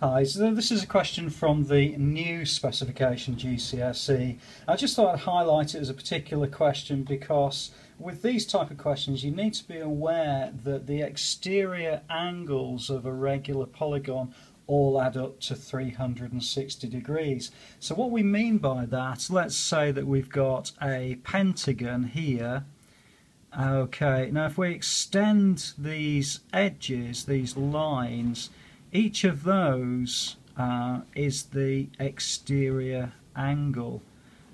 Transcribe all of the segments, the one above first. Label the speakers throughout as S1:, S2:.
S1: guys, this is a question from the new specification GCSE. I just thought I'd highlight it as a particular question because with these type of questions you need to be aware that the exterior angles of a regular polygon all add up to 360 degrees. So what we mean by that, let's say that we've got a pentagon here Okay, now if we extend these edges, these lines, each of those uh, is the exterior angle.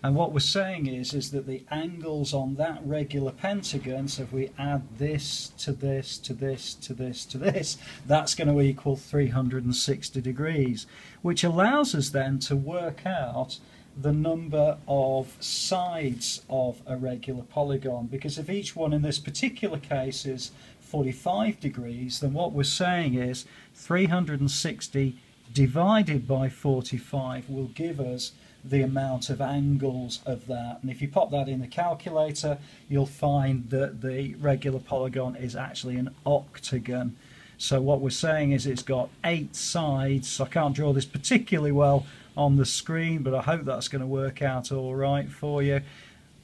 S1: And what we're saying is, is that the angles on that regular pentagon, so if we add this to this to this to this to this, that's going to equal 360 degrees, which allows us then to work out the number of sides of a regular polygon because if each one in this particular case is 45 degrees then what we're saying is 360 divided by 45 will give us the amount of angles of that. And if you pop that in the calculator you'll find that the regular polygon is actually an octagon. So what we're saying is it's got eight sides. I can't draw this particularly well on the screen, but I hope that's going to work out all right for you.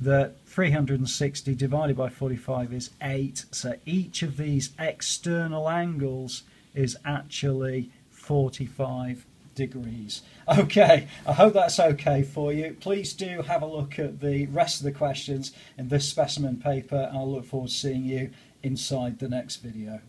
S1: That 360 divided by 45 is 8, so each of these external angles is actually 45 degrees. Okay, I hope that's okay for you. Please do have a look at the rest of the questions in this specimen paper, and I look forward to seeing you inside the next video.